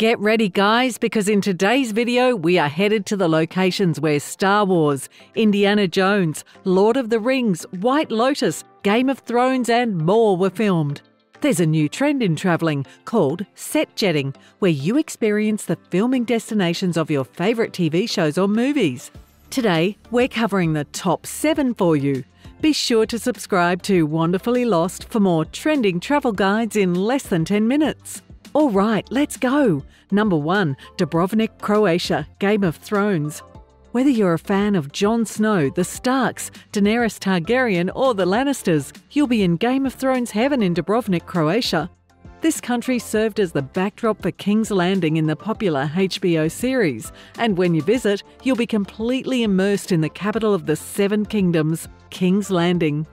Get ready, guys, because in today's video, we are headed to the locations where Star Wars, Indiana Jones, Lord of the Rings, White Lotus, Game of Thrones, and more were filmed. There's a new trend in travelling called set jetting, where you experience the filming destinations of your favourite TV shows or movies. Today, we're covering the top seven for you. Be sure to subscribe to Wanderfully Lost for more trending travel guides in less than 10 minutes. All right, let's go. Number one, Dubrovnik, Croatia, Game of Thrones. Whether you're a fan of Jon Snow, the Starks, Daenerys Targaryen, or the Lannisters, you'll be in Game of Thrones heaven in Dubrovnik, Croatia. This country served as the backdrop for King's Landing in the popular HBO series, and when you visit, you'll be completely immersed in the capital of the Seven Kingdoms, King's Landing.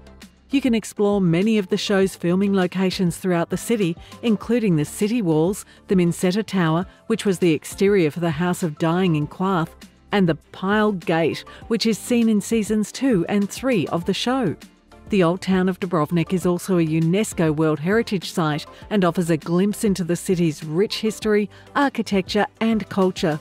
You can explore many of the show's filming locations throughout the city, including the city walls, the Minceto Tower, which was the exterior for the House of Dying in Qarth, and the Pile Gate, which is seen in seasons 2 and 3 of the show. The old town of Dubrovnik is also a UNESCO World Heritage Site and offers a glimpse into the city's rich history, architecture, and culture.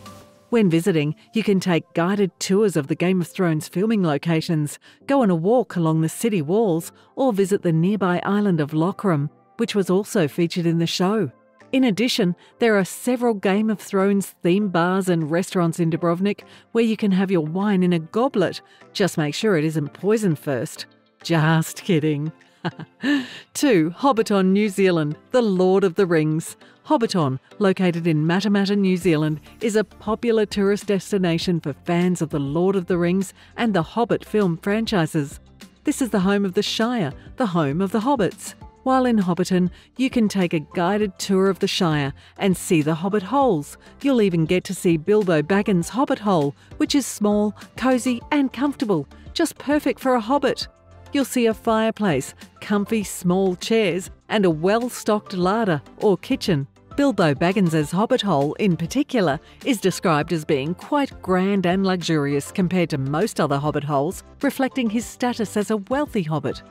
When visiting, you can take guided tours of the Game of Thrones filming locations, go on a walk along the city walls, or visit the nearby island of Lokrum, which was also featured in the show. In addition, there are several Game of Thrones themed bars and restaurants in Dubrovnik where you can have your wine in a goblet. Just make sure it isn't poisoned first. Just kidding. 2. Hobbiton, New Zealand, The Lord of the Rings. Hobbiton, located in Matamata, New Zealand, is a popular tourist destination for fans of The Lord of the Rings and the Hobbit film franchises. This is the home of the Shire, the home of the Hobbits. While in Hobbiton, you can take a guided tour of the Shire and see the Hobbit holes. You'll even get to see Bilbo Baggins' Hobbit hole, which is small, cosy, and comfortable, just perfect for a hobbit. You'll see a fireplace, comfy small chairs, and a well stocked larder or kitchen. Bilbo Baggins' Hobbit Hole, in particular, is described as being quite grand and luxurious compared to most other Hobbit holes, reflecting his status as a wealthy hobbit.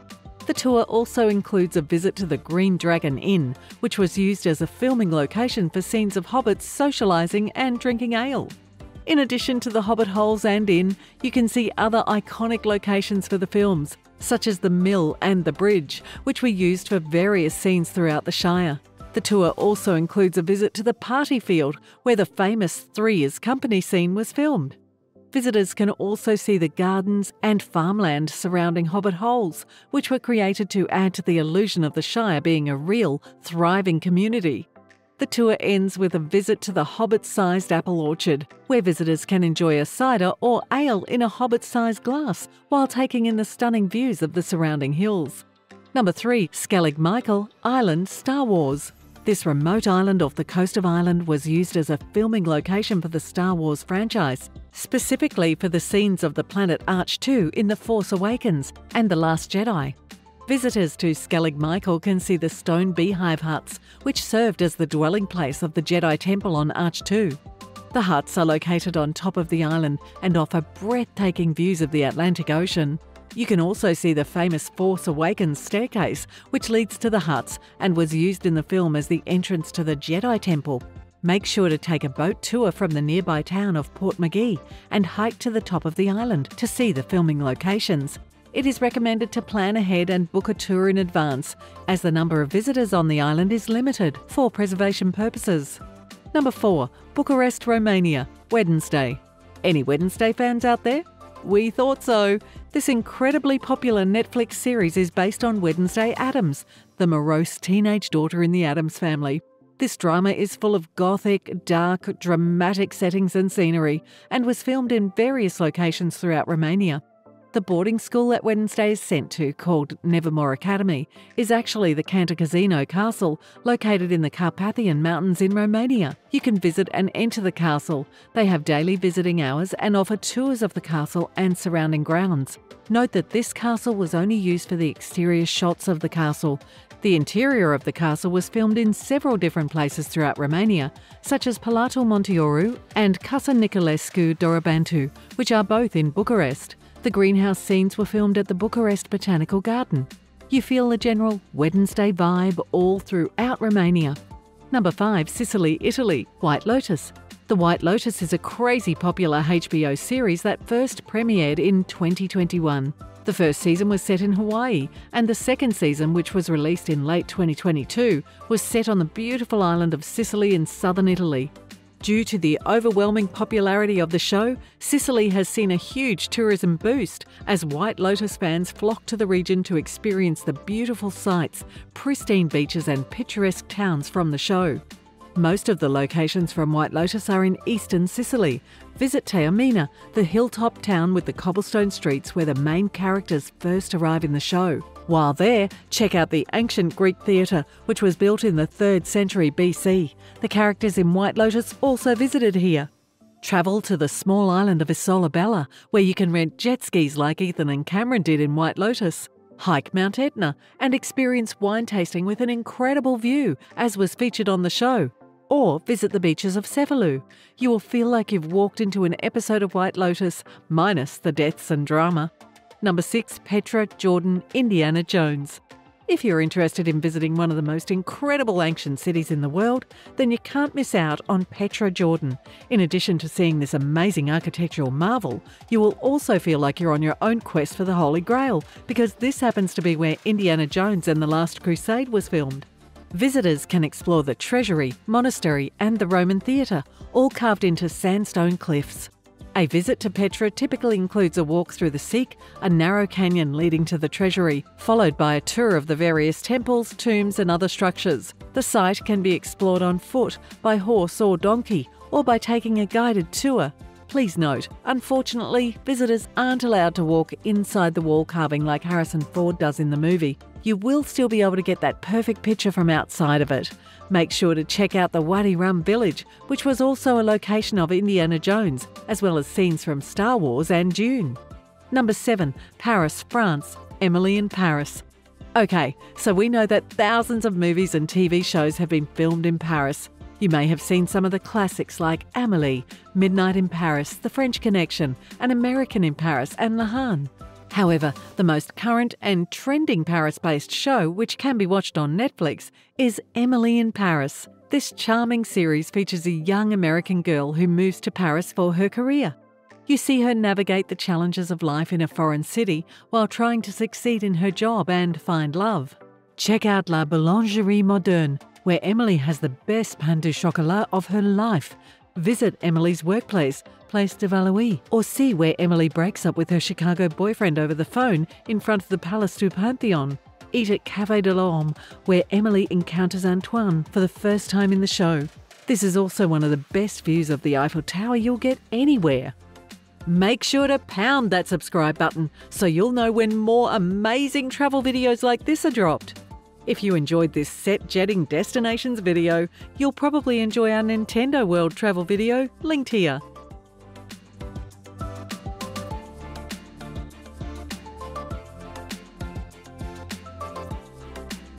The tour also includes a visit to the Green Dragon Inn, which was used as a filming location for scenes of hobbits socialising and drinking ale. In addition to the Hobbit holes and inn, you can see other iconic locations for the films, such as the mill and the bridge, which were used for various scenes throughout the Shire. The tour also includes a visit to the party field, where the famous Three Years Company scene was filmed. Visitors can also see the gardens and farmland surrounding Hobbit Holes, which were created to add to the illusion of the Shire being a real, thriving community. The tour ends with a visit to the hobbit sized apple orchard, where visitors can enjoy a cider or ale in a hobbit sized glass while taking in the stunning views of the surrounding hills. Number 3. Skellig Michael Island Star Wars. This remote island off the coast of Ireland was used as a filming location for the Star Wars franchise, specifically for the scenes of the planet Ahch-To in The Force Awakens and The Last Jedi. Visitors to Skellig Michael can see the stone beehive huts, which served as the dwelling place of the Jedi Temple on Ahch-To. The huts are located on top of the island and offer breathtaking views of the Atlantic Ocean. You can also see the famous Force Awakens staircase, which leads to the huts and was used in the film as the entrance to the Jedi Temple. Make sure to take a boat tour from the nearby town of Portmagee and hike to the top of the island to see the filming locations it is recommended to plan ahead and book a tour in advance, as the number of visitors on the island is limited for preservation purposes. Number 4. Bucharest, Romania, Wednesday. Any Wednesday fans out there? We thought so. This incredibly popular Netflix series is based on Wednesday Addams, the morose teenage daughter in the Addams family. This drama is full of gothic, dark, dramatic settings and scenery, and was filmed in various locations throughout Romania. The boarding school that Wednesday is sent to, called Nevermore Academy, is actually the Cantacuzino Castle, located in the Carpathian Mountains in Romania. You can visit and enter the castle. They have daily visiting hours and offer tours of the castle and surrounding grounds. Note that this castle was only used for the exterior shots of the castle. The interior of the castle was filmed in several different places throughout Romania, such as Palatul Monteoru and Casa Niculescu Dorobantu, which are both in Bucharest. The greenhouse scenes were filmed at the Bucharest Botanical Garden. You feel the general Wednesday vibe all throughout Romania. Number 5. Sicily, Italy, White Lotus. The White Lotus is a crazy popular HBO series that first premiered in 2021. The first season was set in Hawaii, and the second season, which was released in late 2022, was set on the beautiful island of Sicily in southern Italy. Due to the overwhelming popularity of the show, Sicily has seen a huge tourism boost as White Lotus fans flock to the region to experience the beautiful sights, pristine beaches, and picturesque towns from the show. Most of the locations from White Lotus are in eastern Sicily. Visit Taormina, the hilltop town with the cobblestone streets where the main characters first arrive in the show. While there, check out the ancient Greek theatre, which was built in the 3rd century BC. The characters in White Lotus also visited here. Travel to the small island of Isola Bella, where you can rent jet skis like Ethan and Cameron did in White Lotus. Hike Mount Etna and experience wine tasting with an incredible view, as was featured on the show. Or visit the beaches of Cefalù. You will feel like you've walked into an episode of White Lotus, minus the deaths and drama. Number 6. Petra, Jordan, Indiana Jones. If you're interested in visiting one of the most incredible ancient cities in the world, then you can't miss out on Petra, Jordan. In addition to seeing this amazing architectural marvel, you will also feel like you're on your own quest for the Holy Grail, because this happens to be where Indiana Jones and the Last Crusade was filmed. Visitors can explore the treasury, monastery, and the Roman theatre, all carved into sandstone cliffs. A visit to Petra typically includes a walk through the Siq, a narrow canyon leading to the treasury, followed by a tour of the various temples, tombs, and other structures. The site can be explored on foot, by horse or donkey, or by taking a guided tour. Please note, unfortunately, visitors aren't allowed to walk inside the wall carving like Harrison Ford does in the movie. You will still be able to get that perfect picture from outside of it. Make sure to check out the Wadi Rum village, which was also a location of Indiana Jones, as well as scenes from Star Wars and Dune. Number 7. Paris, France. Emily in Paris. Okay, so we know that thousands of movies and TV shows have been filmed in Paris. You may have seen some of the classics like Amelie, Midnight in Paris, The French Connection, An American in Paris, and La Havre. However, the most current and trending Paris based show, which can be watched on Netflix, is Emily in Paris. This charming series features a young American girl who moves to Paris for her career. You see her navigate the challenges of life in a foreign city while trying to succeed in her job and find love. Check out La Boulangerie Moderne, where Emily has the best pain de chocolat of her life. Visit Emily's workplace, Place de Valois, or see where Emily breaks up with her Chicago boyfriend over the phone in front of the Palace du Pantheon. Eat at Café de l'Orme, where Emily encounters Antoine for the first time in the show. This is also one of the best views of the Eiffel Tower you'll get anywhere. Make sure to pound that subscribe button so you'll know when more amazing travel videos like this are dropped. If you enjoyed this set jetting destinations video, you'll probably enjoy our Nintendo World travel video linked here.